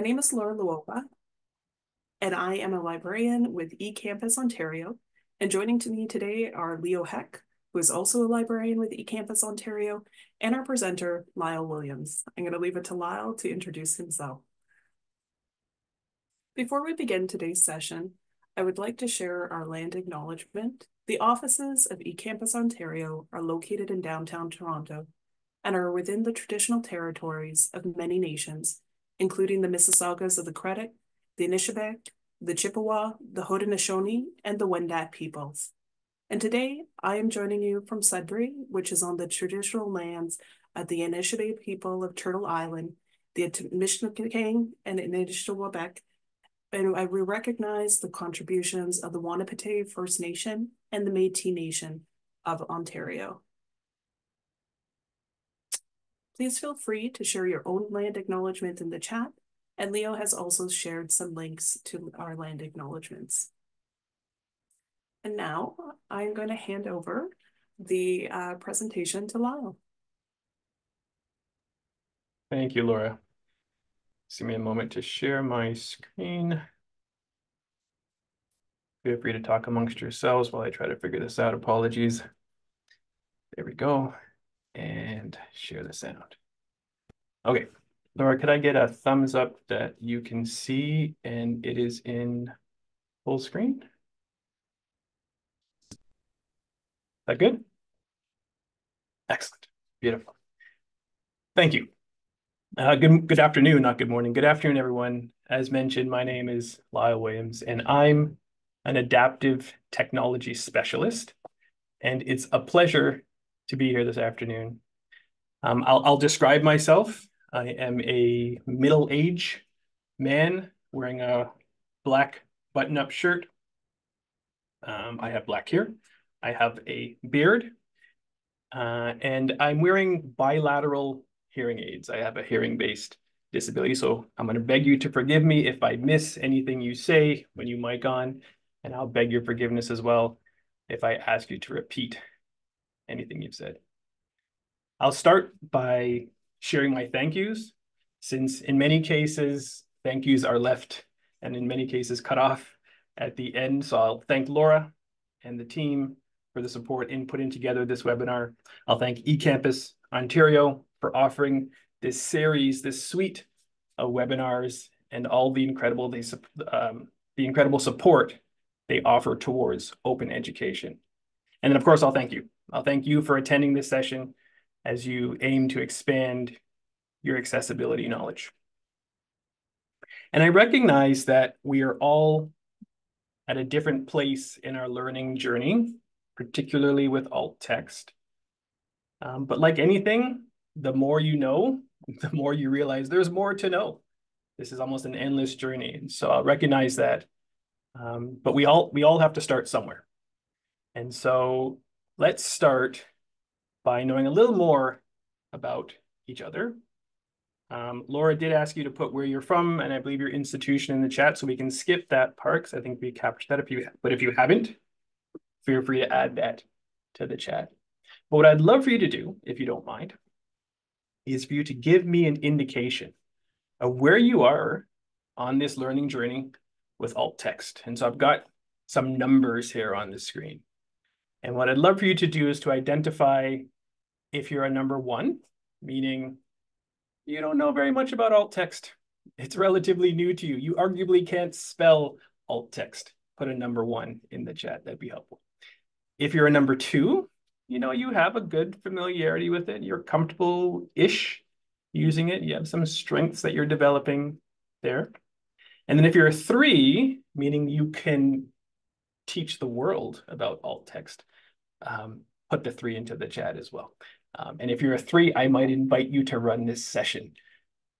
My name is Laura Luopa, and I am a librarian with eCampus Ontario. And joining to me today are Leo Heck, who is also a librarian with eCampus Ontario, and our presenter, Lyle Williams. I'm going to leave it to Lyle to introduce himself. Before we begin today's session, I would like to share our land acknowledgement. The offices of eCampus Ontario are located in downtown Toronto and are within the traditional territories of many nations, including the Mississaugas of the Credit, the Anishinaabe, the Chippewa, the Haudenosaunee, and the Wendat peoples. And today I am joining you from Sudbury, which is on the traditional lands of the Anishinaabe people of Turtle Island, the Anishinaabeg and Anishinaabeg, and I will recognize the contributions of the Wahnapitae First Nation and the Métis Nation of Ontario. Please feel free to share your own land acknowledgement in the chat, and Leo has also shared some links to our land acknowledgements. And now I'm going to hand over the uh, presentation to Lyle. Thank you, Laura. Give me a moment to share my screen. Feel free to talk amongst yourselves while I try to figure this out. Apologies. There we go. And share the sound. Okay. Laura, could I get a thumbs up that you can see and it is in full screen? That good? Excellent. Beautiful. Thank you. Uh, good, good afternoon, not good morning. Good afternoon, everyone. As mentioned, my name is Lyle Williams, and I'm an adaptive technology specialist. And it's a pleasure to be here this afternoon. Um, I'll, I'll describe myself. I am a middle-aged man wearing a black button-up shirt. Um, I have black hair. I have a beard. Uh, and I'm wearing bilateral hearing aids. I have a hearing-based disability, so I'm going to beg you to forgive me if I miss anything you say when you mic on, and I'll beg your forgiveness as well if I ask you to repeat anything you've said. I'll start by sharing my thank yous, since in many cases, thank yous are left and in many cases cut off at the end. So I'll thank Laura and the team for the support in putting together this webinar. I'll thank eCampus Ontario for offering this series, this suite of webinars, and all the incredible um, the incredible support they offer towards open education. And then, of course, I'll thank you. I'll thank you for attending this session as you aim to expand your accessibility knowledge. And I recognize that we are all at a different place in our learning journey, particularly with alt text. Um, but like anything, the more you know, the more you realize there's more to know. This is almost an endless journey. And so I'll recognize that. Um, but we all we all have to start somewhere. And so let's start by knowing a little more about each other. Um, Laura did ask you to put where you're from and I believe your institution in the chat, so we can skip that part because I think we captured that if you, but if you haven't, feel free to add that to the chat. But what I'd love for you to do, if you don't mind, is for you to give me an indication of where you are on this learning journey with alt text. And so I've got some numbers here on the screen. And what I'd love for you to do is to identify if you're a number one, meaning you don't know very much about alt text. It's relatively new to you. You arguably can't spell alt text. Put a number one in the chat. That'd be helpful. If you're a number two, you know, you have a good familiarity with it. You're comfortable-ish using it. You have some strengths that you're developing there. And then if you're a three, meaning you can teach the world about alt text, um, put the three into the chat as well. Um, and if you're a three, I might invite you to run this session.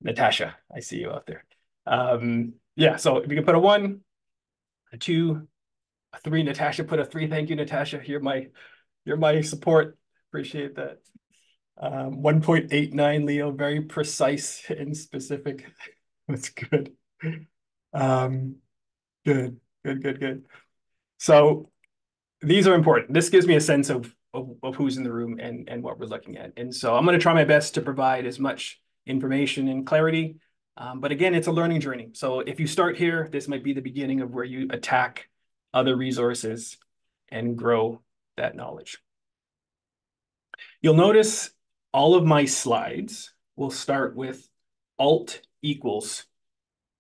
Natasha, I see you out there. Um, yeah, so if you can put a one, a two, a three, Natasha, put a three. Thank you, Natasha. You're my you're my support. Appreciate that. Um, 1.89 Leo, very precise and specific. That's good. Um, good, good, good, good. So these are important. This gives me a sense of, of, of who's in the room and, and what we're looking at. And so I'm going to try my best to provide as much information and clarity Um, but again, it's a learning journey. So if you start here, this might be the beginning of where you attack other resources and grow that knowledge. You'll notice all of my slides will start with alt equals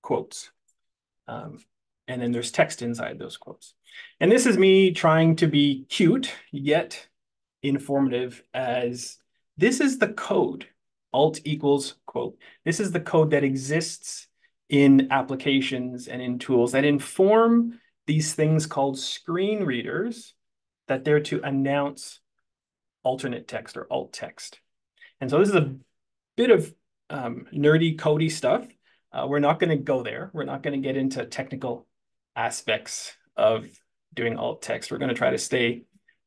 quotes. Um, and then there's text inside those quotes. And this is me trying to be cute, yet informative as this is the code, alt equals quote. This is the code that exists in applications and in tools that inform these things called screen readers that they're to announce alternate text or alt text. And so this is a bit of um, nerdy, codey stuff. Uh, we're not going to go there. We're not going to get into technical aspects of doing alt text. We're going to try to stay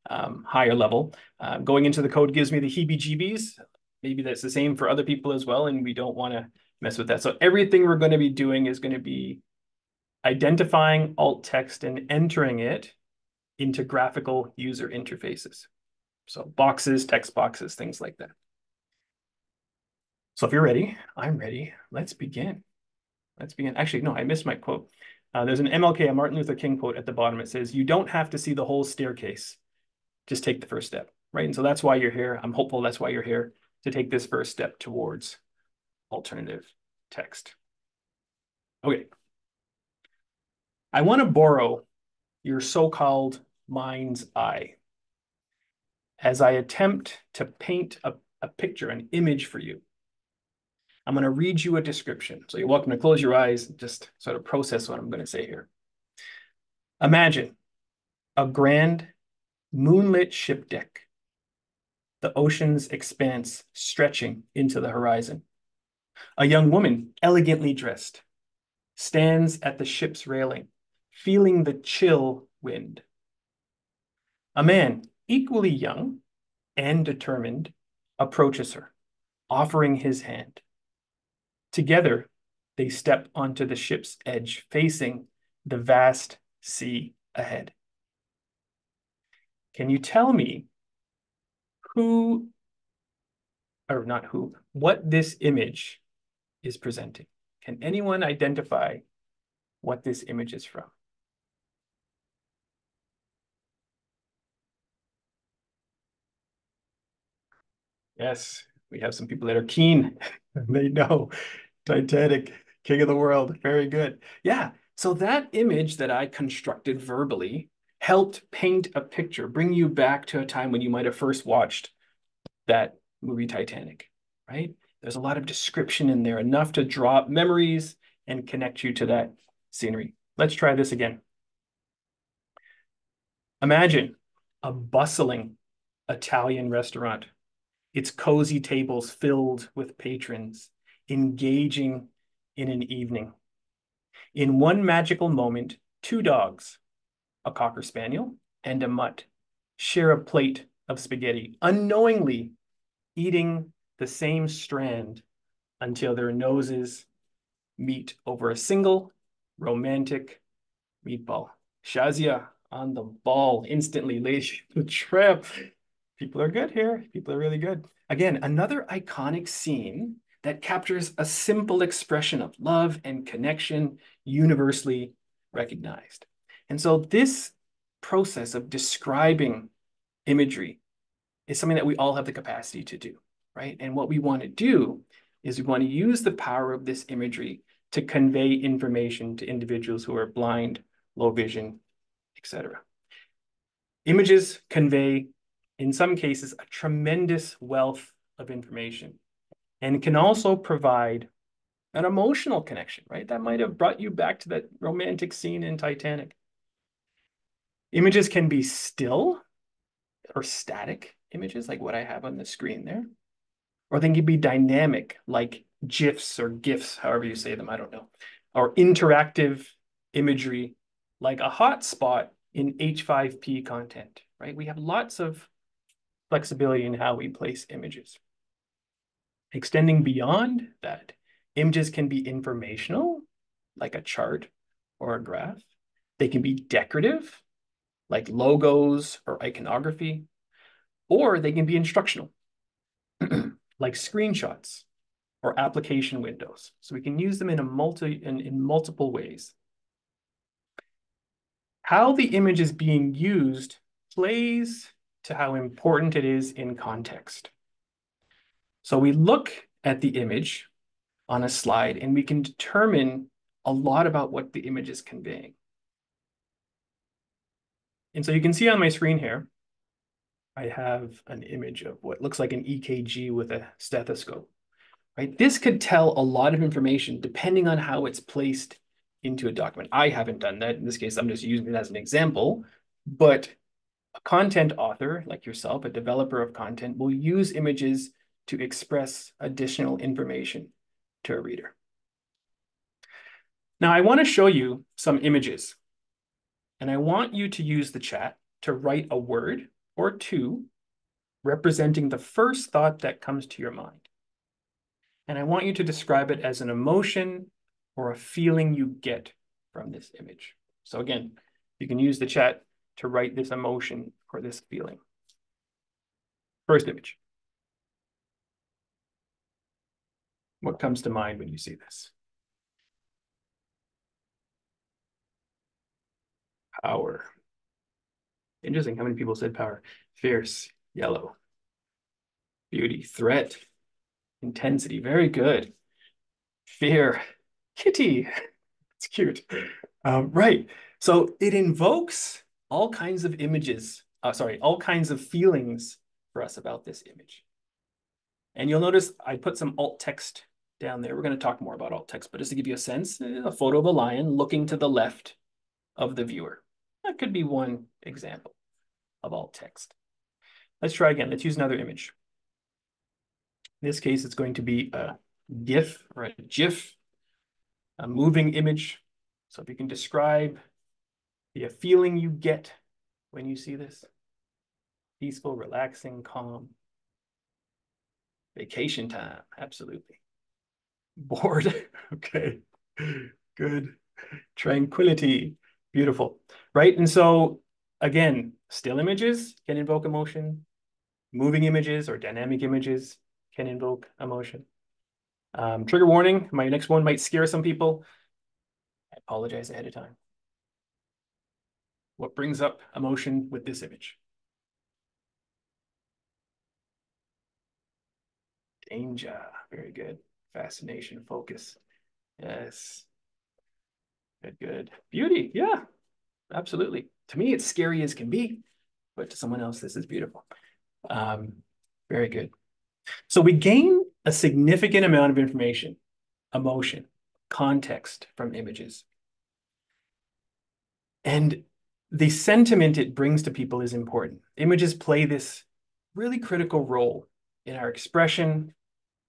um, higher level. Uh, going into the code gives me the heebie-jeebies. Maybe that's the same for other people as well, and we don't want to mess with that. So everything we're going to be doing is going to be identifying alt text and entering it into graphical user interfaces. So boxes, text boxes, things like that. So if you're ready, I'm ready. Let's begin. Let's begin. Actually, no, I missed my quote. Uh, there's an MLK, a Martin Luther King quote at the bottom. It says, you don't have to see the whole staircase. Just take the first step, right? And so that's why you're here. I'm hopeful that's why you're here, to take this first step towards alternative text. Okay. I want to borrow your so-called mind's eye as I attempt to paint a, a picture, an image for you. I'm going to read you a description. So you're welcome to close your eyes and just sort of process what I'm going to say here. Imagine a grand moonlit ship deck, the ocean's expanse stretching into the horizon. A young woman, elegantly dressed, stands at the ship's railing, feeling the chill wind. A man, equally young and determined, approaches her, offering his hand. Together, they step onto the ship's edge, facing the vast sea ahead. Can you tell me who, or not who, what this image is presenting? Can anyone identify what this image is from? Yes, we have some people that are keen. they know Titanic, king of the world. Very good. Yeah. So that image that I constructed verbally helped paint a picture, bring you back to a time when you might have first watched that movie Titanic, right? There's a lot of description in there, enough to draw up memories and connect you to that scenery. Let's try this again. Imagine a bustling Italian restaurant its cozy tables filled with patrons, engaging in an evening. In one magical moment, two dogs, a cocker spaniel and a mutt, share a plate of spaghetti, unknowingly eating the same strand until their noses meet over a single romantic meatball. Shazia on the ball instantly lays the trap people are good here. People are really good. Again, another iconic scene that captures a simple expression of love and connection universally recognized. And so this process of describing imagery is something that we all have the capacity to do, right? And what we want to do is we want to use the power of this imagery to convey information to individuals who are blind, low vision, etc. Images convey in some cases, a tremendous wealth of information and can also provide an emotional connection, right? That might have brought you back to that romantic scene in Titanic. Images can be still or static images, like what I have on the screen there, or they can be dynamic, like GIFs or GIFs, however you say them, I don't know, or interactive imagery, like a hotspot in H5P content, right? We have lots of flexibility in how we place images. Extending beyond that, images can be informational, like a chart or a graph. They can be decorative, like logos or iconography, or they can be instructional, like screenshots or application windows. So we can use them in a multi in, in multiple ways. How the image is being used plays to how important it is in context. So we look at the image on a slide and we can determine a lot about what the image is conveying. And so you can see on my screen here, I have an image of what looks like an EKG with a stethoscope, right? This could tell a lot of information depending on how it's placed into a document. I haven't done that. In this case, I'm just using it as an example, but a content author like yourself, a developer of content, will use images to express additional information to a reader. Now, I want to show you some images, and I want you to use the chat to write a word or two representing the first thought that comes to your mind. And I want you to describe it as an emotion or a feeling you get from this image. So again, you can use the chat to write this emotion or this feeling. First image. What comes to mind when you see this? Power. Interesting how many people said power. Fierce, yellow. Beauty, threat, intensity. Very good. Fear, kitty. It's cute. Um, right. So it invokes all kinds of images, uh, sorry, all kinds of feelings for us about this image. And you'll notice I put some alt text down there. We're going to talk more about alt text, but just to give you a sense, eh, a photo of a lion looking to the left of the viewer. That could be one example of alt text. Let's try again. Let's use another image. In this case, it's going to be a GIF or a GIF, a moving image. So if you can describe the feeling you get when you see this, peaceful, relaxing, calm, vacation time, absolutely. Bored, okay, good. Tranquility, beautiful, right? And so again, still images can invoke emotion. Moving images or dynamic images can invoke emotion. Um, trigger warning, my next one might scare some people. I apologize ahead of time. What brings up emotion with this image? Danger, very good. Fascination, focus. Yes. Good, good. Beauty, yeah, absolutely. To me, it's scary as can be, but to someone else, this is beautiful. Um, very good. So we gain a significant amount of information, emotion, context from images. And the sentiment it brings to people is important. Images play this really critical role in our expression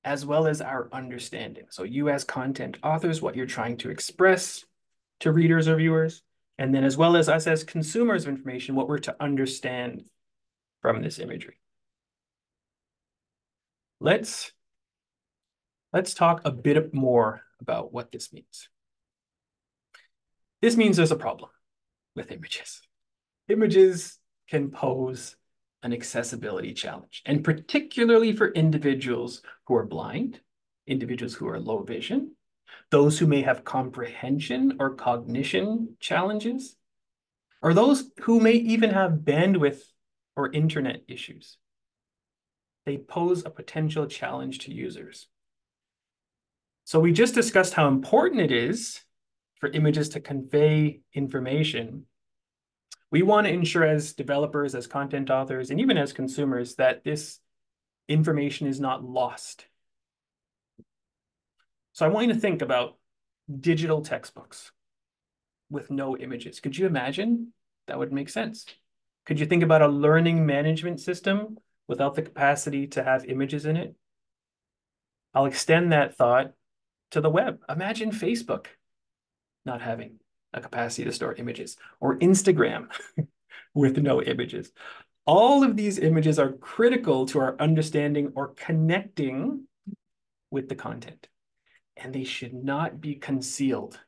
as well as our understanding. So you as content authors, what you're trying to express to readers or viewers, and then as well as us as consumers of information, what we're to understand from this imagery. Let's, let's talk a bit more about what this means. This means there's a problem with images. Images can pose an accessibility challenge, and particularly for individuals who are blind, individuals who are low vision, those who may have comprehension or cognition challenges, or those who may even have bandwidth or internet issues. They pose a potential challenge to users. So we just discussed how important it is for images to convey information. We want to ensure as developers, as content authors, and even as consumers that this information is not lost so I want you to think about digital textbooks with no images. Could you imagine? That would make sense. Could you think about a learning management system without the capacity to have images in it? I'll extend that thought to the web. Imagine Facebook not having a capacity to store images or Instagram with no images. All of these images are critical to our understanding or connecting with the content and they should not be concealed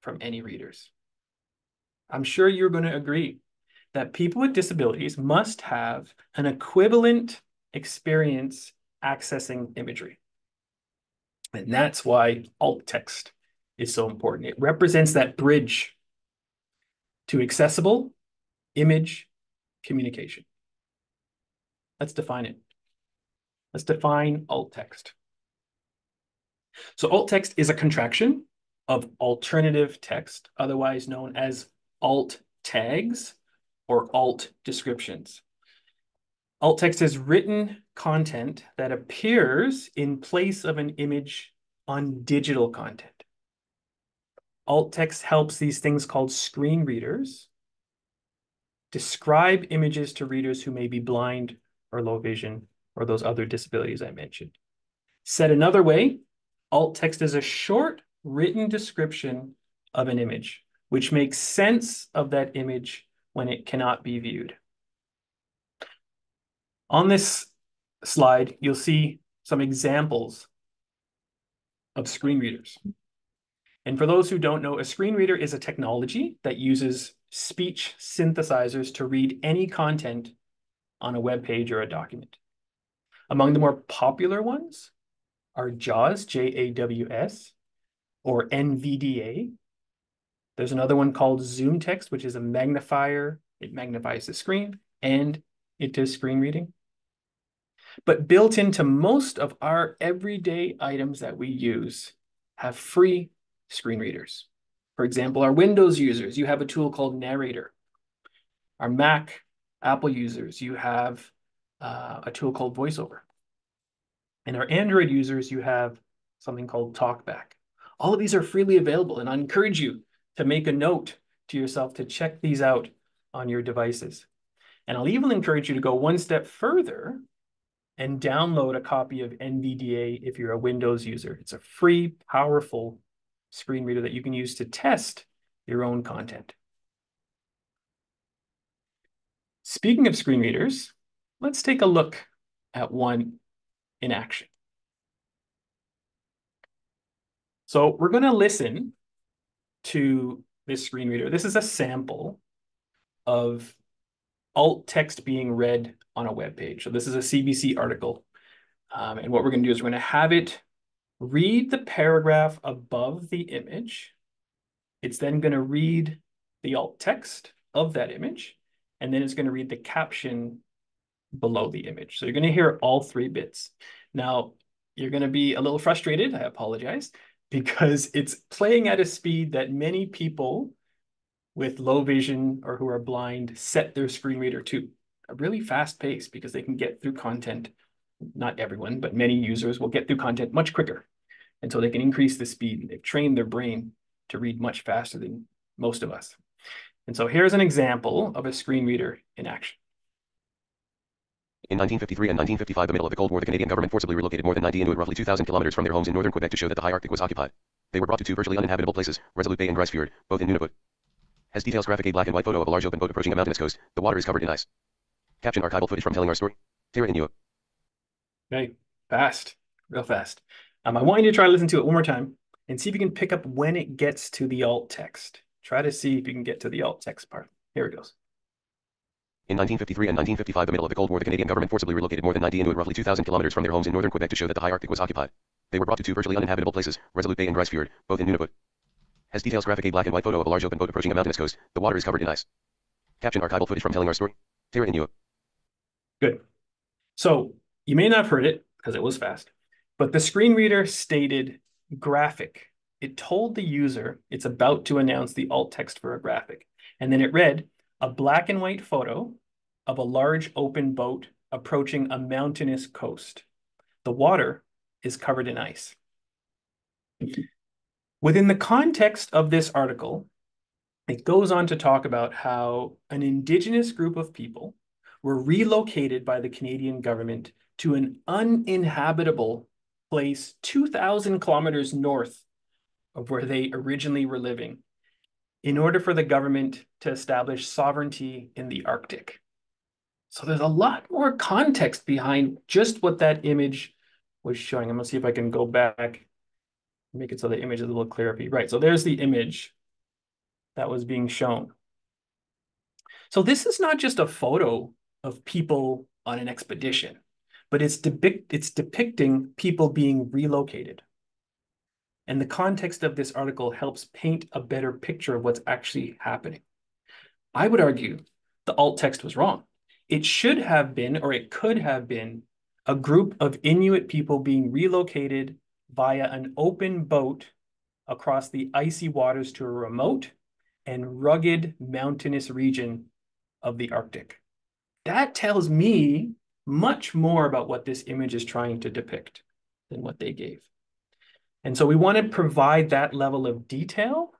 from any readers. I'm sure you're going to agree that people with disabilities must have an equivalent experience accessing imagery. And that's why alt text is so important. It represents that bridge to accessible image communication. Let's define it. Let's define alt text. So alt text is a contraction of alternative text, otherwise known as alt tags or alt descriptions. Alt text is written content that appears in place of an image on digital content. Alt text helps these things called screen readers describe images to readers who may be blind or low vision or those other disabilities I mentioned. Said another way, alt text is a short written description of an image, which makes sense of that image when it cannot be viewed. On this slide, you'll see some examples of screen readers. And for those who don't know, a screen reader is a technology that uses speech synthesizers to read any content on a web page or a document. Among the more popular ones are JAWS, J-A-W-S, or NVDA. There's another one called ZoomText, which is a magnifier. It magnifies the screen and it does screen reading. But built into most of our everyday items that we use have free screen readers. For example, our Windows users, you have a tool called Narrator. Our Mac, Apple users, you have uh, a tool called VoiceOver. And our Android users, you have something called TalkBack. All of these are freely available, and I encourage you to make a note to yourself to check these out on your devices. And I'll even encourage you to go one step further and download a copy of NVDA if you're a Windows user. It's a free, powerful screen reader that you can use to test your own content. Speaking of screen readers, let's take a look at one in action. So we're going to listen to this screen reader. This is a sample of alt text being read on a web page. So this is a CBC article. Um, and what we're going to do is we're going to have it read the paragraph above the image. It's then going to read the alt text of that image, and then it's going to read the caption below the image. So you're going to hear all three bits. Now, you're going to be a little frustrated, I apologize, because it's playing at a speed that many people with low vision or who are blind set their screen reader to a really fast pace because they can get through content. Not everyone, but many users will get through content much quicker. And so they can increase the speed. They've trained their brain to read much faster than most of us. And so here's an example of a screen reader in action. In 1953 and 1955, the middle of the Cold War, the Canadian government forcibly relocated more than 90 Inuit roughly 2,000 kilometers from their homes in northern Quebec to show that the high Arctic was occupied. They were brought to two virtually uninhabitable places, Resolute Bay and Grise Fjord, both in Nunavut. As details graphic a black and white photo of a large open boat approaching a mountainous coast. The water is covered in ice. Caption archival footage from telling our story. Tara Inuit. Okay, fast, real fast. Um, I want you to try to listen to it one more time and see if you can pick up when it gets to the alt text. Try to see if you can get to the alt text part. Here it goes. In 1953 and 1955, the middle of the Cold War, the Canadian government forcibly relocated more than 90 Inuit roughly 2,000 kilometers from their homes in northern Quebec to show that the high Arctic was occupied. They were brought to two virtually uninhabitable places, Resolute Bay and Grise Fjord, both in Nunavut. Has details graphic a black and white photo of a large open boat approaching a mountainous coast. The water is covered in ice. Caption archival footage from telling our story. Tara Inuit. Good. So you may not have heard it because it was fast. But the screen reader stated graphic. It told the user it's about to announce the alt text for a graphic. And then it read a black and white photo of a large open boat approaching a mountainous coast. The water is covered in ice. Within the context of this article, it goes on to talk about how an indigenous group of people were relocated by the Canadian government to an uninhabitable place 2,000 kilometers north of where they originally were living in order for the government to establish sovereignty in the Arctic. So there's a lot more context behind just what that image was showing. I'm gonna see if I can go back, make it so the image is a little clearer. Right, so there's the image that was being shown. So this is not just a photo of people on an expedition but it's depict it's depicting people being relocated. And the context of this article helps paint a better picture of what's actually happening. I would argue the alt text was wrong. It should have been, or it could have been, a group of Inuit people being relocated via an open boat across the icy waters to a remote and rugged mountainous region of the Arctic. That tells me much more about what this image is trying to depict than what they gave. And so we want to provide that level of detail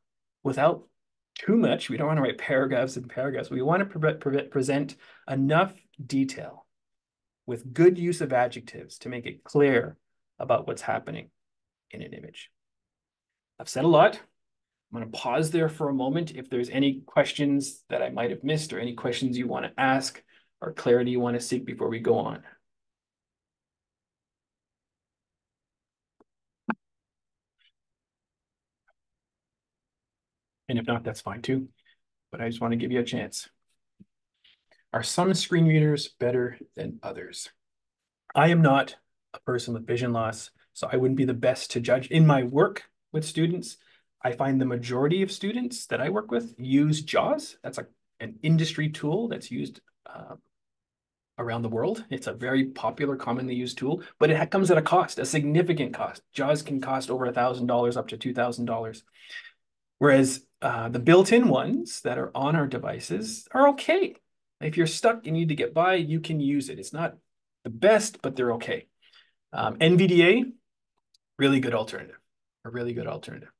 without too much. We don't want to write paragraphs and paragraphs. We want to pre pre present enough detail with good use of adjectives to make it clear about what's happening in an image. I've said a lot. I'm going to pause there for a moment. If there's any questions that I might have missed or any questions you want to ask or clarity you want to seek before we go on. And if not, that's fine too. But I just want to give you a chance. Are some screen readers better than others? I am not a person with vision loss, so I wouldn't be the best to judge. In my work with students, I find the majority of students that I work with use JAWS. That's a, an industry tool that's used uh, around the world. It's a very popular, commonly used tool, but it comes at a cost, a significant cost. JAWS can cost over $1,000 up to $2,000. Whereas uh, the built-in ones that are on our devices are okay. If you're stuck, you need to get by, you can use it. It's not the best, but they're okay. Um, NVDA, really good alternative, a really good alternative.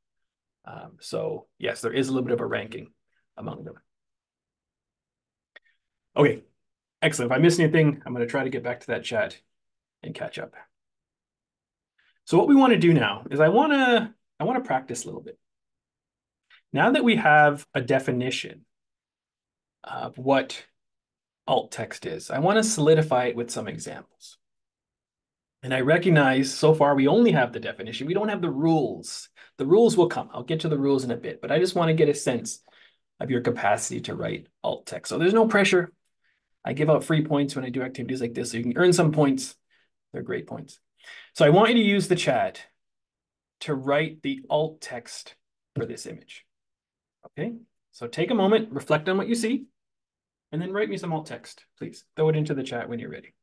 Um, so yes, there is a little bit of a ranking among them. Okay, excellent. If I miss anything, I'm going to try to get back to that chat and catch up. So what we want to do now is I want to I want to practice a little bit. Now that we have a definition of what alt text is, I want to solidify it with some examples. And I recognize so far we only have the definition. We don't have the rules. The rules will come. I'll get to the rules in a bit, but I just want to get a sense of your capacity to write alt text. So there's no pressure. I give out free points when I do activities like this, so you can earn some points. They're great points. So I want you to use the chat to write the alt text for this image. Okay, so take a moment, reflect on what you see, and then write me some alt text, please. Throw it into the chat when you're ready.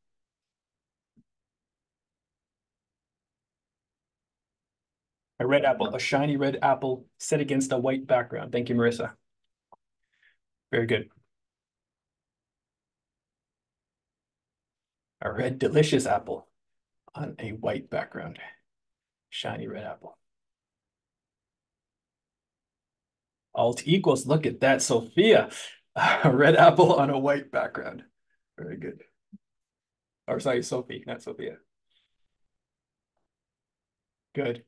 A red apple, a shiny red apple set against a white background. Thank you, Marissa. Very good. A red delicious apple on a white background. Shiny red apple. Alt equals, look at that, Sophia. A red apple on a white background. Very good. Or sorry, Sophie, not Sophia. Good.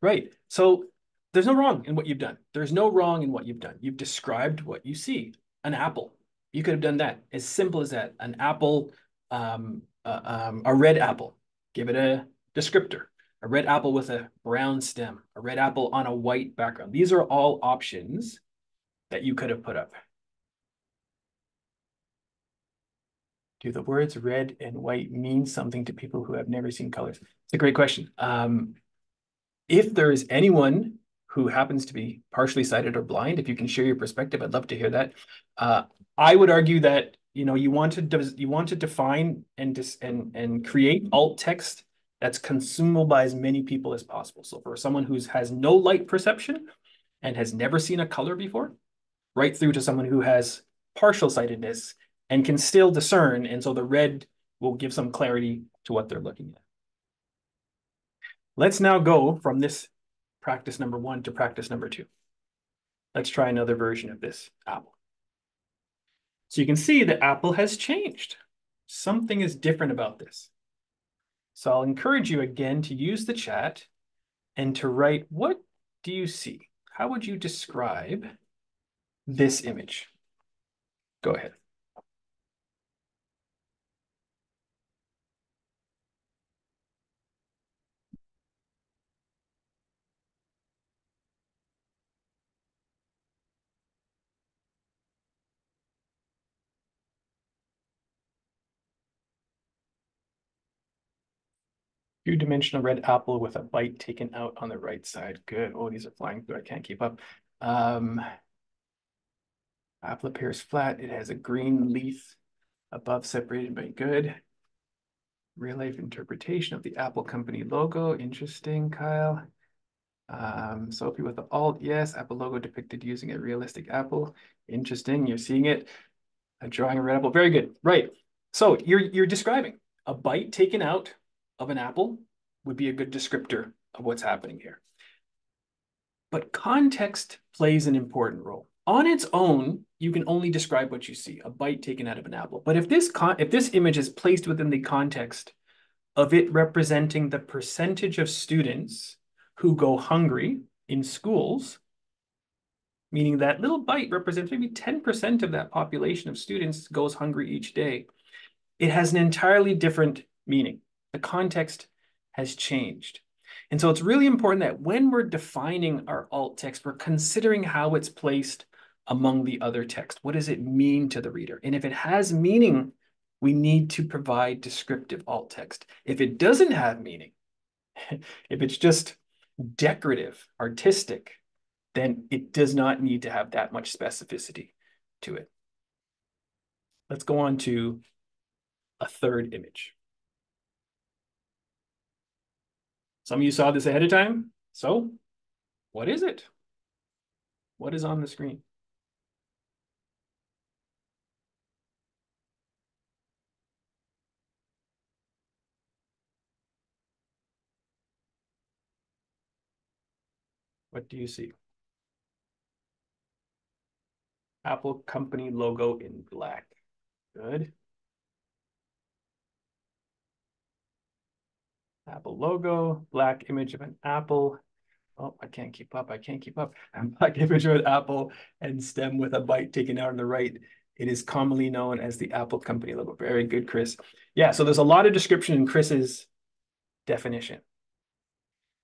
Right. So there's no wrong in what you've done. There's no wrong in what you've done. You've described what you see. An apple. You could have done that. As simple as that. An apple, um, uh, um, a red apple. Give it a descriptor a red apple with a brown stem, a red apple on a white background. These are all options that you could have put up. Do the words red and white mean something to people who have never seen colors? It's a great question. Um, if there is anyone who happens to be partially sighted or blind, if you can share your perspective, I'd love to hear that. Uh, I would argue that you know you want to you want to define and dis and and create alt text that's consumable by as many people as possible. So for someone who has no light perception and has never seen a color before, right through to someone who has partial sightedness and can still discern. And so the red will give some clarity to what they're looking at. Let's now go from this practice number one to practice number two. Let's try another version of this apple. So you can see that apple has changed. Something is different about this. So I'll encourage you again to use the chat and to write, what do you see? How would you describe this image? Go ahead. Two-dimensional red apple with a bite taken out on the right side. Good. Oh, these are flying through. I can't keep up. Um, apple appears flat. It has a green leaf above separated by good. Real life interpretation of the Apple company logo. Interesting, Kyle. Um, Sophie with the alt, yes. Apple logo depicted using a realistic apple. Interesting. You're seeing it. A drawing a red apple. Very good. Right. So you're you're describing a bite taken out of an apple would be a good descriptor of what's happening here. But context plays an important role. On its own, you can only describe what you see, a bite taken out of an apple. But if this if this image is placed within the context of it representing the percentage of students who go hungry in schools, meaning that little bite represents maybe 10% of that population of students goes hungry each day, it has an entirely different meaning. The context has changed. And so it's really important that when we're defining our alt text, we're considering how it's placed among the other text. What does it mean to the reader? And if it has meaning, we need to provide descriptive alt text. If it doesn't have meaning, if it's just decorative, artistic, then it does not need to have that much specificity to it. Let's go on to a third image. Some of you saw this ahead of time. So what is it? What is on the screen? What do you see? Apple company logo in black. Good. Apple logo, black image of an apple. Oh, I can't keep up. I can't keep up. Black image of an apple and stem with a bite taken out on the right. It is commonly known as the Apple company logo. Very good, Chris. Yeah, so there's a lot of description in Chris's definition.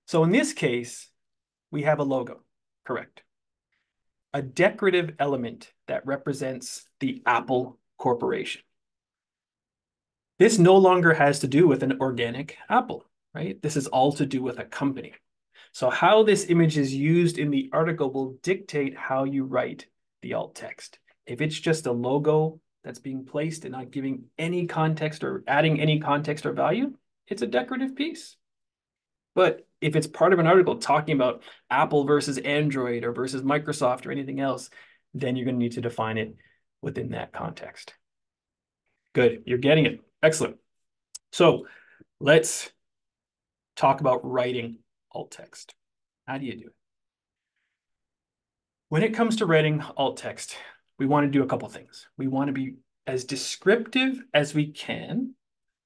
So in this case, we have a logo, correct? A decorative element that represents the Apple Corporation. This no longer has to do with an organic apple, right? This is all to do with a company. So how this image is used in the article will dictate how you write the alt text. If it's just a logo that's being placed and not giving any context or adding any context or value, it's a decorative piece. But if it's part of an article talking about Apple versus Android or versus Microsoft or anything else, then you're going to need to define it within that context. Good, you're getting it. Excellent. So let's talk about writing alt text. How do you do it? When it comes to writing alt text, we want to do a couple things. We want to be as descriptive as we can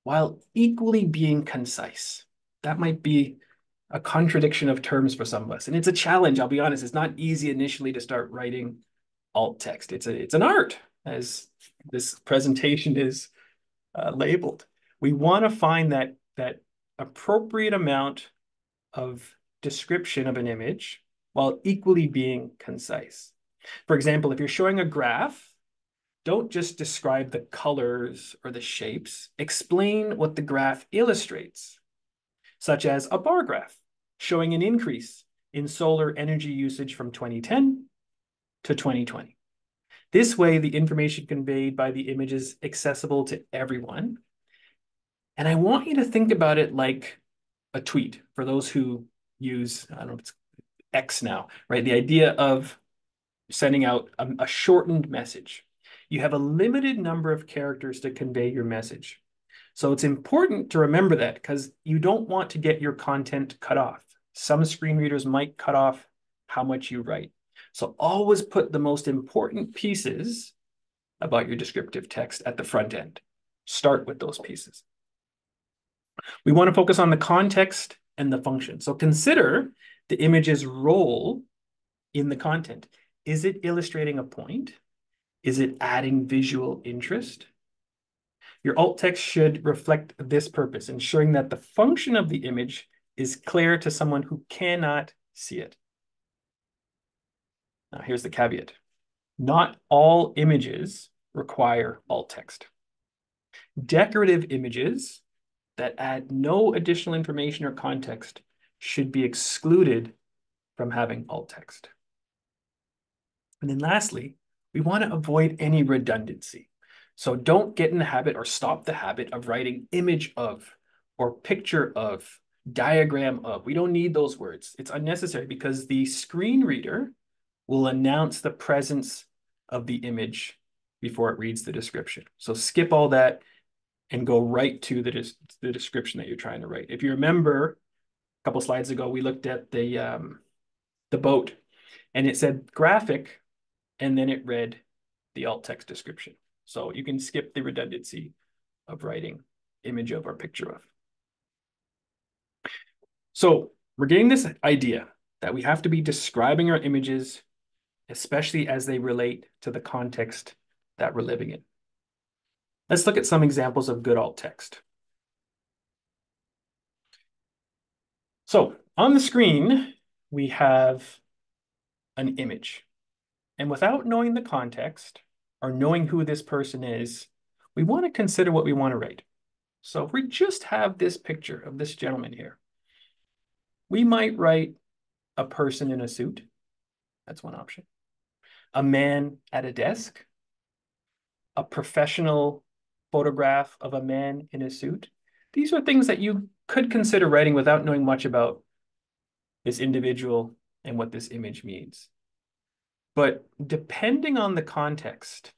while equally being concise. That might be a contradiction of terms for some of us. And it's a challenge, I'll be honest. It's not easy initially to start writing alt text. It's a it's an art, as this presentation is uh, labeled. We want to find that that appropriate amount of description of an image while equally being concise. For example, if you're showing a graph, don't just describe the colors or the shapes, explain what the graph illustrates, such as a bar graph showing an increase in solar energy usage from 2010 to 2020. This way, the information conveyed by the image is accessible to everyone. And I want you to think about it like a tweet for those who use, I don't know it's X now, right? The idea of sending out a, a shortened message. You have a limited number of characters to convey your message. So it's important to remember that because you don't want to get your content cut off. Some screen readers might cut off how much you write. So always put the most important pieces about your descriptive text at the front end. Start with those pieces. We want to focus on the context and the function. So consider the image's role in the content. Is it illustrating a point? Is it adding visual interest? Your alt text should reflect this purpose, ensuring that the function of the image is clear to someone who cannot see it. Now, here's the caveat. Not all images require alt text. Decorative images that add no additional information or context should be excluded from having alt text. And then lastly, we want to avoid any redundancy. So don't get in the habit or stop the habit of writing image of or picture of, diagram of. We don't need those words. It's unnecessary because the screen reader will announce the presence of the image before it reads the description. So skip all that and go right to the, the description that you're trying to write. If you remember a couple slides ago, we looked at the, um, the boat and it said graphic and then it read the alt text description. So you can skip the redundancy of writing image of or picture of. So we're getting this idea that we have to be describing our images, especially as they relate to the context that we're living in. Let's look at some examples of good alt text. So on the screen, we have an image. And without knowing the context or knowing who this person is, we want to consider what we want to write. So if we just have this picture of this gentleman here, we might write a person in a suit. That's one option. A man at a desk. A professional photograph of a man in a suit. These are things that you could consider writing without knowing much about this individual and what this image means. But depending on the context,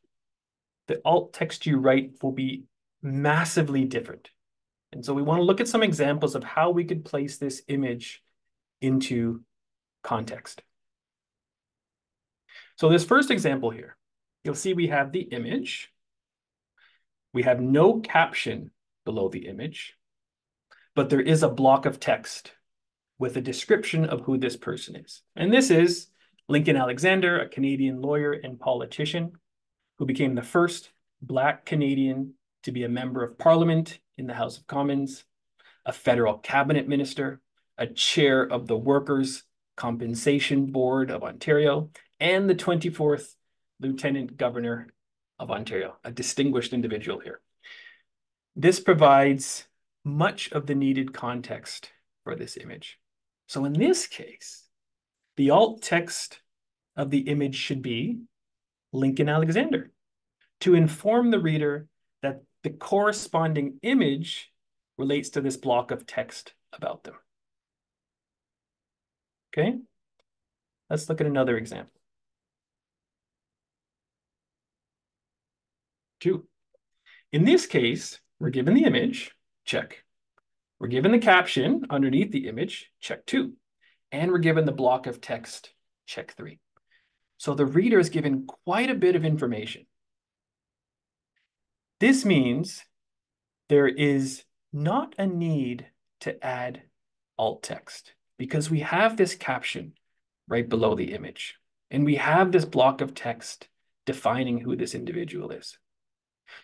the alt text you write will be massively different. And so we want to look at some examples of how we could place this image into context. So this first example here, you'll see we have the image. We have no caption below the image, but there is a block of text with a description of who this person is. And this is Lincoln Alexander, a Canadian lawyer and politician who became the first Black Canadian to be a member of Parliament in the House of Commons, a federal cabinet minister, a chair of the Workers' Compensation Board of Ontario, and the 24th Lieutenant Governor of Ontario, a distinguished individual here. This provides much of the needed context for this image. So in this case, the alt text of the image should be Lincoln Alexander to inform the reader that the corresponding image relates to this block of text about them. Okay, let's look at another example. Two. In this case, we're given the image, check. We're given the caption underneath the image, check two. And we're given the block of text, check three. So the reader is given quite a bit of information. This means there is not a need to add alt text because we have this caption right below the image. And we have this block of text defining who this individual is.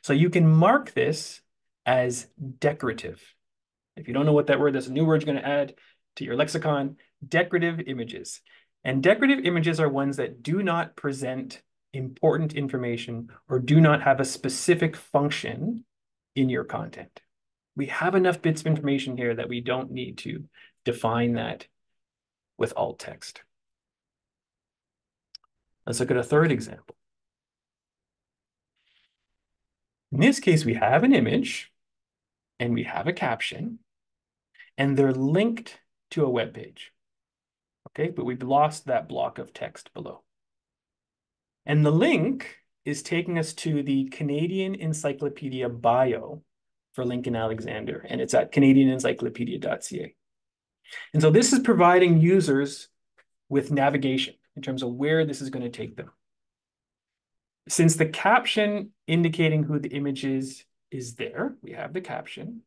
So you can mark this as decorative. If you don't know what that word, that's a new word you're going to add to your lexicon, decorative images. And decorative images are ones that do not present important information or do not have a specific function in your content. We have enough bits of information here that we don't need to define that with alt text. Let's look at a third example. In this case, we have an image and we have a caption and they're linked to a web page. Okay, but we've lost that block of text below. And the link is taking us to the Canadian Encyclopedia bio for Lincoln Alexander, and it's at canadianencyclopedia.ca. And so this is providing users with navigation in terms of where this is going to take them. Since the caption indicating who the image is is there, we have the caption,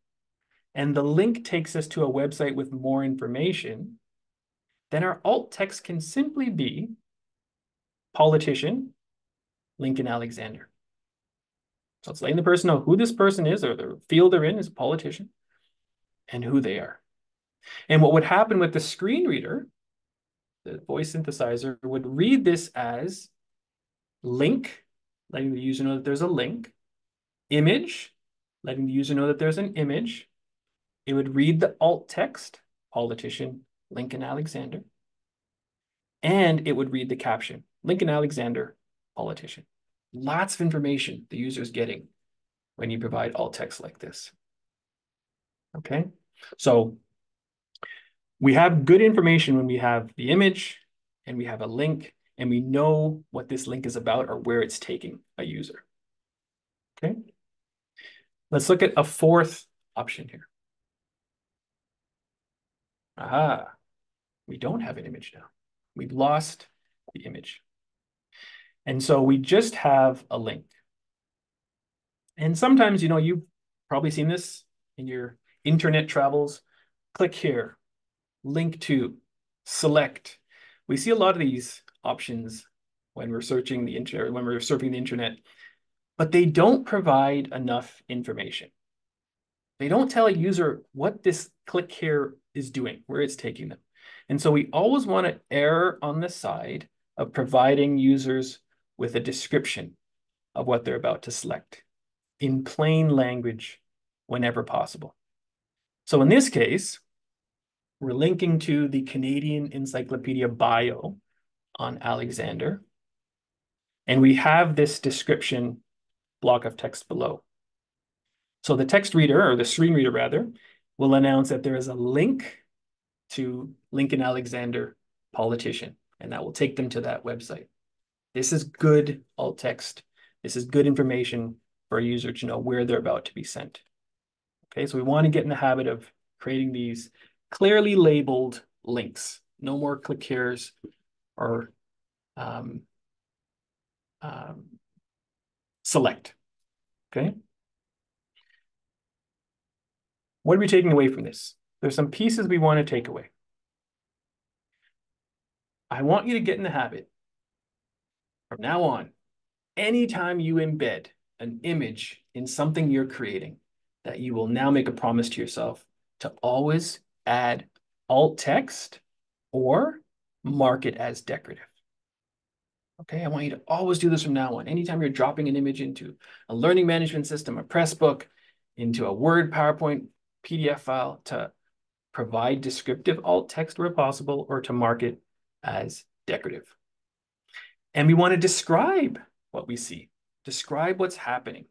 and the link takes us to a website with more information, then our alt text can simply be politician, Lincoln Alexander. So it's letting the person know who this person is or the field they're in is a politician and who they are. And what would happen with the screen reader, the voice synthesizer would read this as link, letting the user know that there's a link, image, letting the user know that there's an image, it would read the alt text, politician Lincoln Alexander, and it would read the caption, Lincoln Alexander, politician. Lots of information the user is getting when you provide alt text like this. Okay, so we have good information when we have the image and we have a link and we know what this link is about or where it's taking a user. Okay, let's look at a fourth option here. Aha, we don't have an image now. We've lost the image. And so we just have a link. And sometimes, you know, you've probably seen this in your internet travels. Click here, link to, select. We see a lot of these options when we're searching the internet, when we're surfing the internet, but they don't provide enough information. They don't tell a user what this click here is doing, where it's taking them. And so we always want to err on the side of providing users with a description of what they're about to select in plain language whenever possible. So in this case, we're linking to the Canadian Encyclopedia bio on Alexander. And we have this description block of text below. So the text reader, or the screen reader rather, will announce that there is a link to Lincoln Alexander politician, and that will take them to that website. This is good alt text. This is good information for a user to know where they're about to be sent. Okay, so we want to get in the habit of creating these clearly labeled links. No more click here's or um, um, select. Okay. What are we taking away from this? There's some pieces we want to take away. I want you to get in the habit from now on, anytime you embed an image in something you're creating, that you will now make a promise to yourself to always add alt text or mark it as decorative. Okay, I want you to always do this from now on. Anytime you're dropping an image into a learning management system, a Pressbook, into a Word, PowerPoint, PDF file to provide descriptive alt text where possible or to mark it as decorative. And we want to describe what we see, describe what's happening.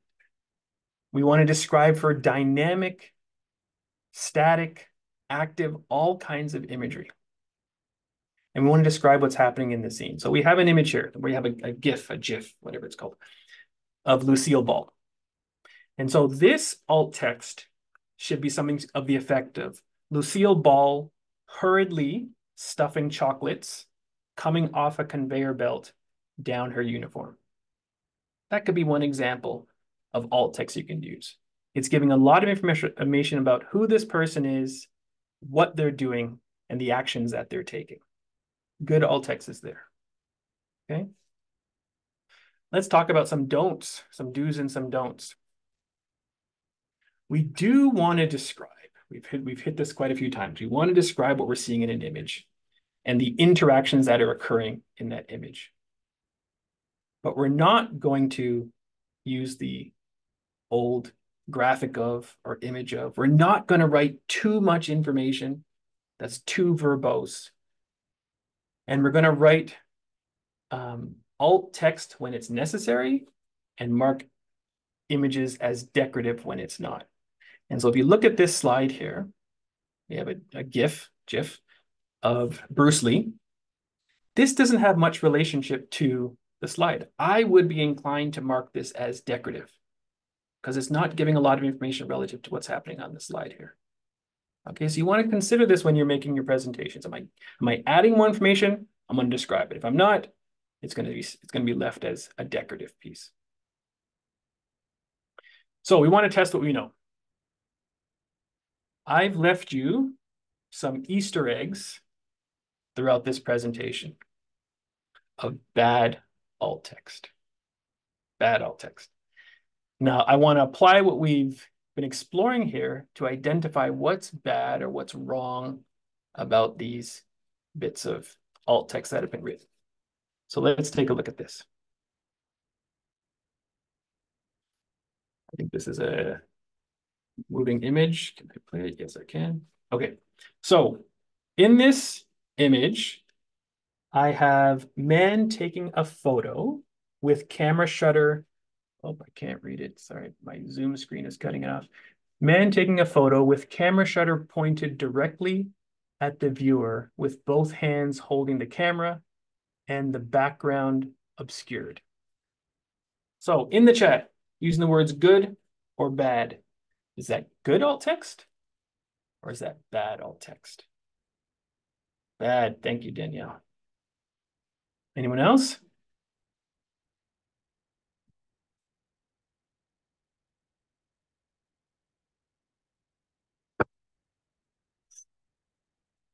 We want to describe for dynamic, static, active, all kinds of imagery. And we want to describe what's happening in the scene. So we have an image here. We have a, a GIF, a GIF, whatever it's called, of Lucille Ball. And so this alt text should be something of the effect of Lucille Ball hurriedly stuffing chocolates coming off a conveyor belt down her uniform. That could be one example of alt text you can use. It's giving a lot of information about who this person is, what they're doing, and the actions that they're taking. Good alt text is there. Okay. Let's talk about some don'ts, some do's and some don'ts. We do want to describe, we've hit, we've hit this quite a few times. We want to describe what we're seeing in an image and the interactions that are occurring in that image. But we're not going to use the old graphic of or image of. We're not going to write too much information that's too verbose. And we're going to write um, alt text when it's necessary and mark images as decorative when it's not. And so if you look at this slide here, we have a, a GIF, GIF of Bruce Lee. This doesn't have much relationship to the slide. I would be inclined to mark this as decorative because it's not giving a lot of information relative to what's happening on the slide here. Okay, so you want to consider this when you're making your presentations. Am I, am I adding more information? I'm going to describe it. If I'm not, it's going to be it's going to be left as a decorative piece. So we want to test what we know. I've left you some Easter eggs throughout this presentation of bad alt text. Bad alt text. Now, I want to apply what we've been exploring here to identify what's bad or what's wrong about these bits of alt text that have been written. So let's take a look at this. I think this is a moving image. Can I play it? Yes, I can. Okay, so in this image, I have man taking a photo with camera shutter. Oh, I can't read it. Sorry, my Zoom screen is cutting it off. Man taking a photo with camera shutter pointed directly at the viewer with both hands holding the camera and the background obscured. So in the chat, using the words good or bad, is that good alt text or is that bad alt text? Bad. Thank you, Danielle. Anyone else?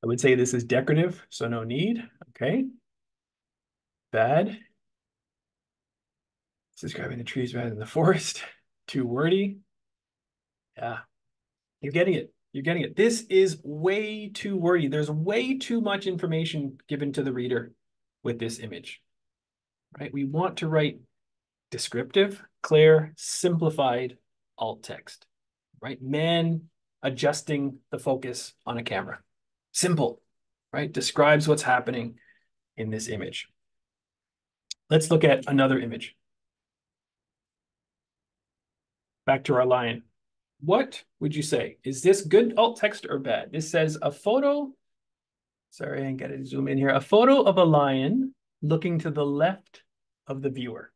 Would say this is decorative, so no need. Okay. Bad. It's describing the trees rather than the forest. Too wordy. Yeah. You're getting it. You're getting it. This is way too wordy. There's way too much information given to the reader with this image, right? We want to write descriptive, clear, simplified alt text, right? Man adjusting the focus on a camera. Simple, right? Describes what's happening in this image. Let's look at another image. Back to our lion. What would you say? Is this good alt text or bad? This says a photo. Sorry, I got to zoom in here. A photo of a lion looking to the left of the viewer.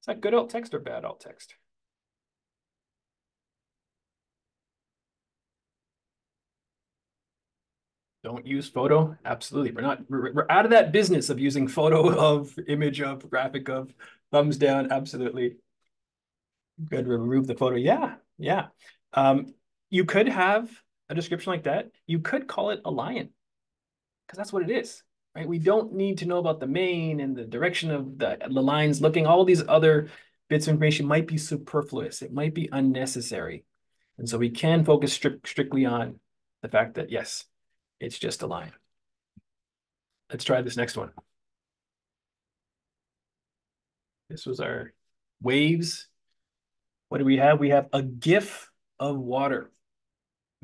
Is that good alt text or bad alt text? Don't use photo? Absolutely. We're not, we're, we're out of that business of using photo of, image of, graphic of, thumbs down. Absolutely. Good. Remove the photo. Yeah. Yeah. Um, you could have a description like that. You could call it a lion because that's what it is, right? We don't need to know about the mane and the direction of the, the lines looking. All these other bits of information might be superfluous. It might be unnecessary. And so we can focus stri strictly on the fact that, yes, it's just a line. Let's try this next one. This was our waves. What do we have? We have a GIF of water.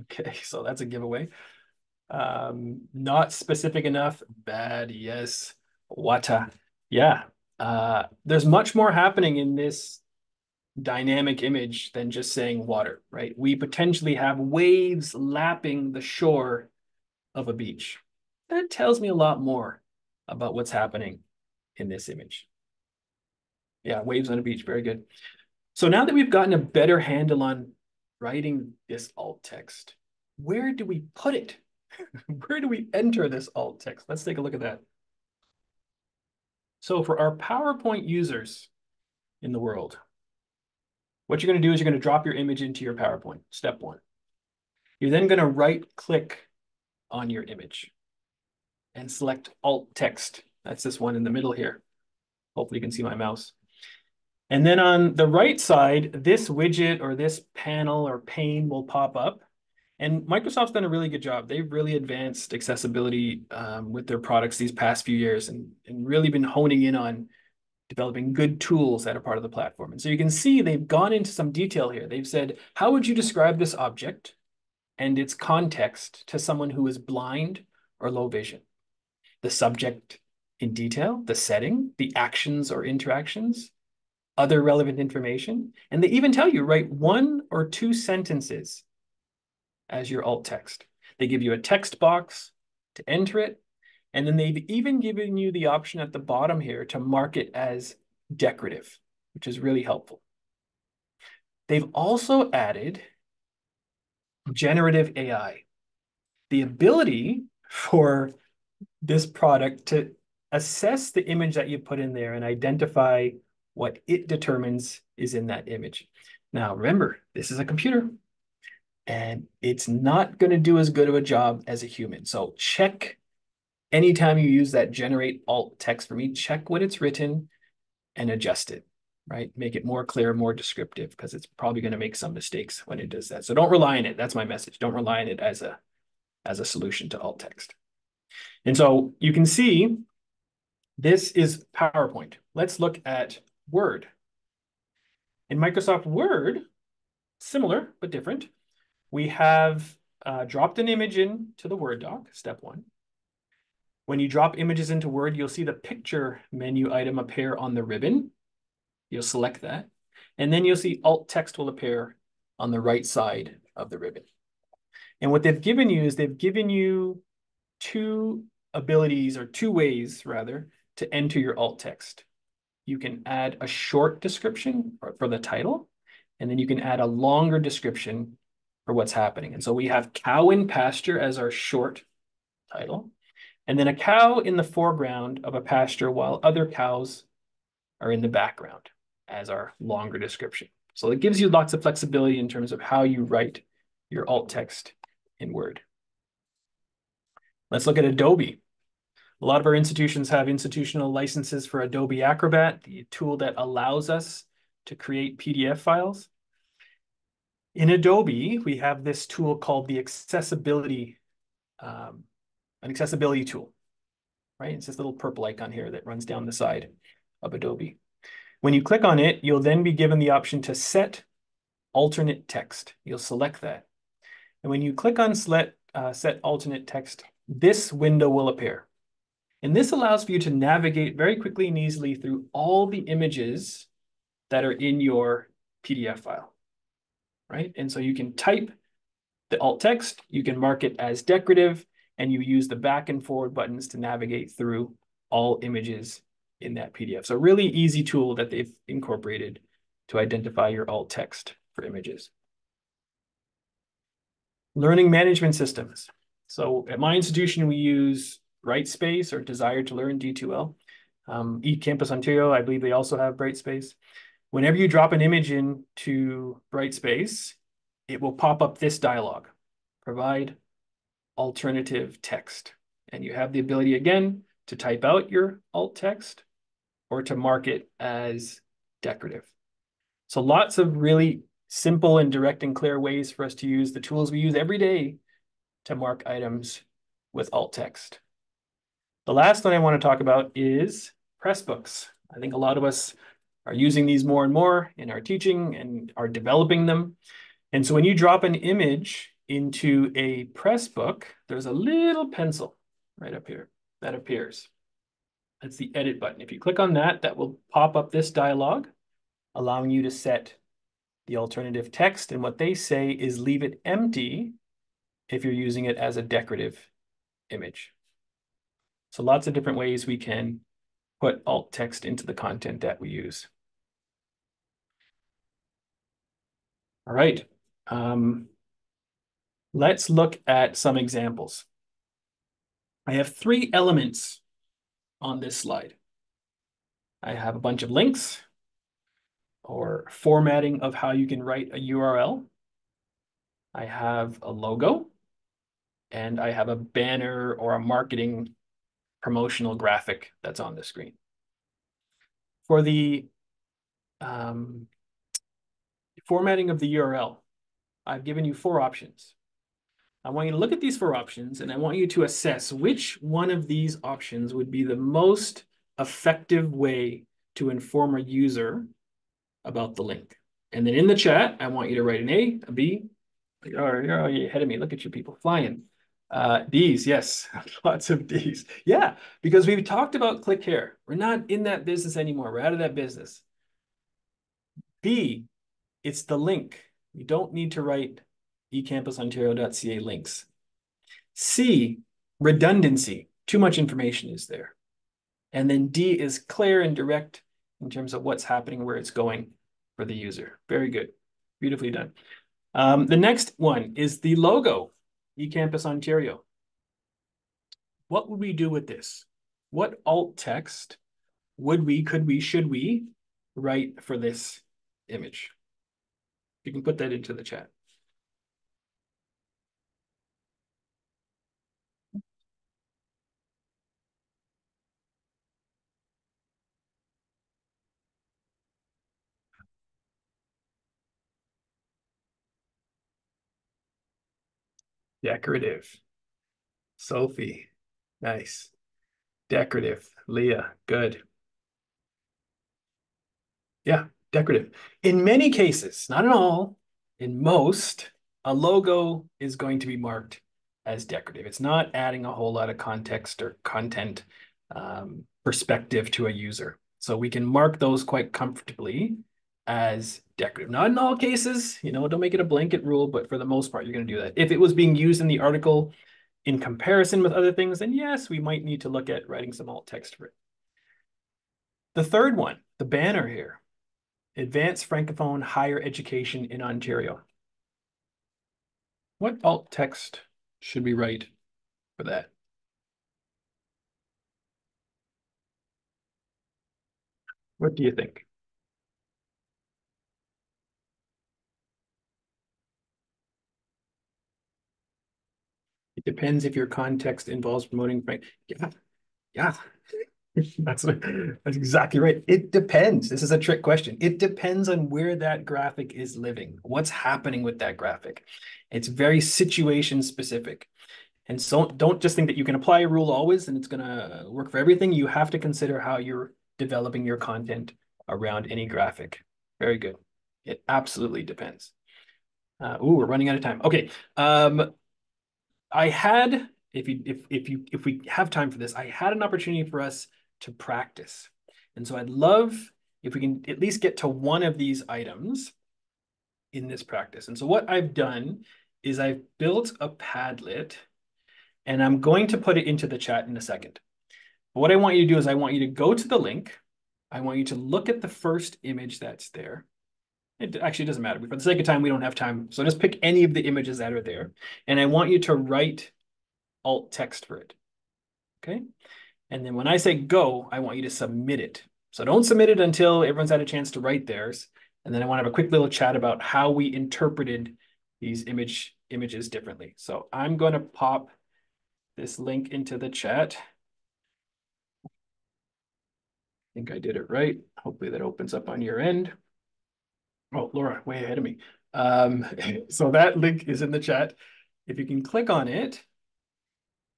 Okay, so that's a giveaway. Um, not specific enough. Bad, yes. Water. Yeah. Uh, there's much more happening in this dynamic image than just saying water, right? We potentially have waves lapping the shore of a beach. That tells me a lot more about what's happening in this image. Yeah, waves on a beach, very good. So now that we've gotten a better handle on writing this alt text, where do we put it? where do we enter this alt text? Let's take a look at that. So for our PowerPoint users in the world, what you're going to do is you're going to drop your image into your PowerPoint, step one. You're then going to right click on your image and select alt text. That's this one in the middle here. Hopefully you can see my mouse. And then on the right side, this widget or this panel or pane will pop up. And Microsoft's done a really good job. They've really advanced accessibility um, with their products these past few years and, and really been honing in on developing good tools that are part of the platform. And so you can see they've gone into some detail here. They've said, how would you describe this object? And its context to someone who is blind or low vision. The subject in detail, the setting, the actions or interactions, other relevant information. And they even tell you write one or two sentences as your alt text. They give you a text box to enter it. And then they've even given you the option at the bottom here to mark it as decorative, which is really helpful. They've also added generative AI. The ability for this product to assess the image that you put in there and identify what it determines is in that image. Now, remember, this is a computer and it's not going to do as good of a job as a human. So check anytime you use that generate alt text for me, check what it's written and adjust it right? Make it more clear, more descriptive, because it's probably going to make some mistakes when it does that. So don't rely on it. That's my message. Don't rely on it as a, as a solution to alt text. And so you can see this is PowerPoint. Let's look at Word. In Microsoft Word, similar but different. We have uh, dropped an image in to the Word doc, step one. When you drop images into Word, you'll see the picture menu item appear on the ribbon. You'll select that. And then you'll see alt text will appear on the right side of the ribbon. And what they've given you is they've given you two abilities or two ways rather to enter your alt text. You can add a short description for the title, and then you can add a longer description for what's happening. And so we have cow in pasture as our short title, and then a cow in the foreground of a pasture while other cows are in the background as our longer description. So it gives you lots of flexibility in terms of how you write your alt text in Word. Let's look at Adobe. A lot of our institutions have institutional licenses for Adobe Acrobat, the tool that allows us to create PDF files. In Adobe, we have this tool called the accessibility, um, an accessibility tool, right? It's this little purple icon here that runs down the side of Adobe. When you click on it, you'll then be given the option to set alternate text. You'll select that. And when you click on select, uh, set alternate text, this window will appear. And this allows for you to navigate very quickly and easily through all the images that are in your PDF file, right? And so you can type the alt text, you can mark it as decorative, and you use the back and forward buttons to navigate through all images in that PDF. So really easy tool that they've incorporated to identify your alt text for images. Learning management systems. So at my institution, we use Brightspace or Desire to Learn D2L. Um, eCampus Ontario, I believe they also have Brightspace. Whenever you drop an image into Brightspace, it will pop up this dialog, provide alternative text. And you have the ability again to type out your alt text or to mark it as decorative. So lots of really simple and direct and clear ways for us to use the tools we use every day to mark items with alt text. The last one I want to talk about is Pressbooks. I think a lot of us are using these more and more in our teaching and are developing them. And so when you drop an image into a Pressbook, there's a little pencil right up here that appears. That's the edit button. If you click on that, that will pop up this dialog, allowing you to set the alternative text. And what they say is leave it empty if you're using it as a decorative image. So lots of different ways we can put alt text into the content that we use. All right. Um, let's look at some examples. I have three elements on this slide. I have a bunch of links or formatting of how you can write a URL. I have a logo and I have a banner or a marketing promotional graphic that's on the screen. For the um, formatting of the URL, I've given you four options. I want you to look at these four options and I want you to assess which one of these options would be the most effective way to inform a user about the link. And then in the chat, I want you to write an A, a B, or you're ahead of me. Look at you people flying. Uh, D's, yes, lots of D's. Yeah, because we've talked about click here. We're not in that business anymore. We're out of that business. B, it's the link. You don't need to write ecampusontario.ca links. C, redundancy. Too much information is there. And then D is clear and direct in terms of what's happening, where it's going for the user. Very good. Beautifully done. Um, the next one is the logo eCampus Ontario. What would we do with this? What alt text would we, could we, should we write for this image? You can put that into the chat. Decorative. Sophie. Nice. Decorative. Leah. Good. Yeah, decorative. In many cases, not in all, in most, a logo is going to be marked as decorative. It's not adding a whole lot of context or content um, perspective to a user. So we can mark those quite comfortably as decorative. Not in all cases, you know, don't make it a blanket rule, but for the most part, you're going to do that. If it was being used in the article in comparison with other things, then yes, we might need to look at writing some alt text for it. The third one, the banner here, Advanced Francophone Higher Education in Ontario. What alt text should we write for that? What do you think? Depends if your context involves promoting Frank. Yeah, yeah. That's that's exactly right. It depends. This is a trick question. It depends on where that graphic is living. What's happening with that graphic? It's very situation specific. And so don't just think that you can apply a rule always and it's going to work for everything. You have to consider how you're developing your content around any graphic. Very good. It absolutely depends. Uh, ooh, we're running out of time. Okay. Um, I had, if you if if you if we have time for this, I had an opportunity for us to practice. And so I'd love if we can at least get to one of these items in this practice. And so what I've done is I've built a Padlet and I'm going to put it into the chat in a second. But what I want you to do is I want you to go to the link. I want you to look at the first image that's there. It actually doesn't matter. For the sake of time, we don't have time. So just pick any of the images that are there. And I want you to write alt text for it. Okay. And then when I say go, I want you to submit it. So don't submit it until everyone's had a chance to write theirs. And then I want to have a quick little chat about how we interpreted these image images differently. So I'm going to pop this link into the chat. I think I did it right. Hopefully that opens up on your end. Oh, Laura, way ahead of me. Um, so that link is in the chat. If you can click on it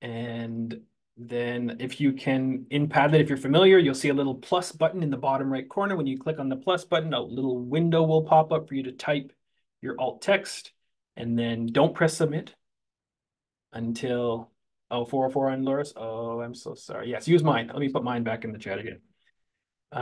and then if you can, in Padlet, if you're familiar, you'll see a little plus button in the bottom right corner. When you click on the plus button, a little window will pop up for you to type your alt text and then don't press submit until, oh, 404 on Laura's. Oh, I'm so sorry. Yes, use mine. Let me put mine back in the chat again. Uh,